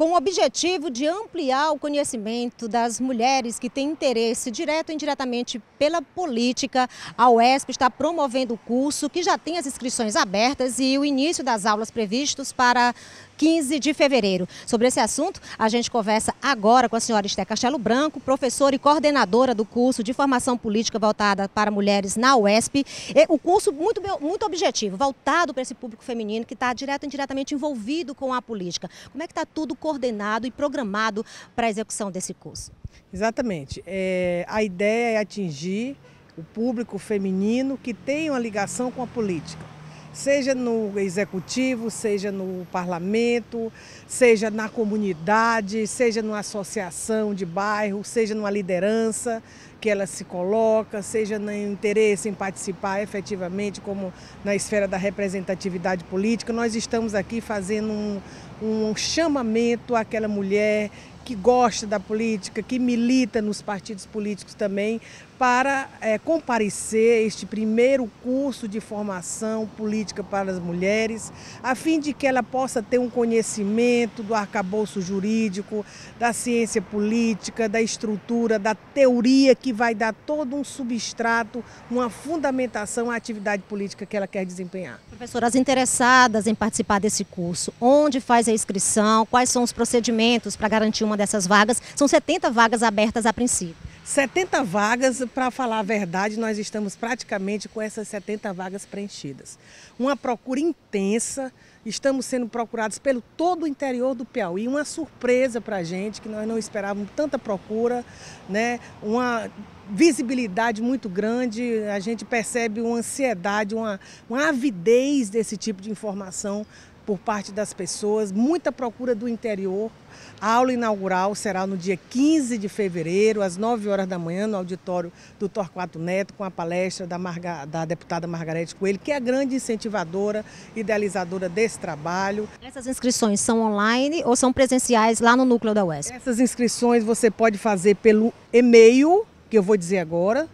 com o objetivo de ampliar o conhecimento das mulheres que têm interesse direto ou indiretamente pela política. A UESP está promovendo o curso que já tem as inscrições abertas e o início das aulas previstos para 15 de fevereiro. Sobre esse assunto, a gente conversa agora com a senhora Esté Castelo Branco, professora e coordenadora do curso de formação política voltada para mulheres na UESP. O curso muito, muito objetivo, voltado para esse público feminino que está direto e indiretamente envolvido com a política. Como é que está tudo coordenado e programado para a execução desse curso? Exatamente. É, a ideia é atingir o público feminino que tem uma ligação com a política seja no executivo, seja no parlamento, seja na comunidade, seja numa associação de bairro, seja numa liderança que ela se coloca, seja no interesse em participar efetivamente, como na esfera da representatividade política. Nós estamos aqui fazendo um, um chamamento àquela mulher que gosta da política, que milita nos partidos políticos também, para é, comparecer este primeiro curso de formação política para as mulheres, a fim de que ela possa ter um conhecimento do arcabouço jurídico, da ciência política, da estrutura, da teoria que vai dar todo um substrato, uma fundamentação à atividade política que ela quer desempenhar. Professora, as interessadas em participar desse curso, onde faz a inscrição, quais são os procedimentos para garantir uma dessas vagas? São 70 vagas abertas a princípio. 70 vagas, para falar a verdade, nós estamos praticamente com essas 70 vagas preenchidas. Uma procura intensa, estamos sendo procurados pelo todo o interior do Piauí, uma surpresa para a gente, que nós não esperávamos tanta procura, né? uma visibilidade muito grande, a gente percebe uma ansiedade, uma, uma avidez desse tipo de informação por parte das pessoas, muita procura do interior. A aula inaugural será no dia 15 de fevereiro, às 9 horas da manhã, no auditório do Torquato Neto, com a palestra da, Marga, da deputada Margarete Coelho, que é a grande incentivadora, idealizadora desse trabalho. Essas inscrições são online ou são presenciais lá no núcleo da UESP? Essas inscrições você pode fazer pelo e-mail, que eu vou dizer agora,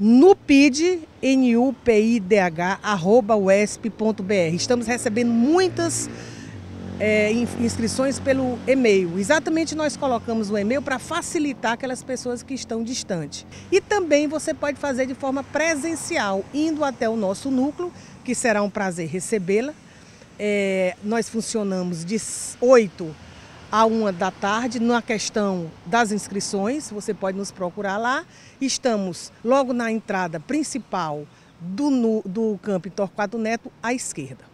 no PID, nupidh.uesp.br. Estamos recebendo muitas é, inscrições pelo e-mail. Exatamente nós colocamos o e-mail para facilitar aquelas pessoas que estão distantes. E também você pode fazer de forma presencial, indo até o nosso núcleo, que será um prazer recebê-la. É, nós funcionamos de 8 a uma da tarde, na questão das inscrições, você pode nos procurar lá. Estamos logo na entrada principal do, do Campo Torquato Neto, à esquerda.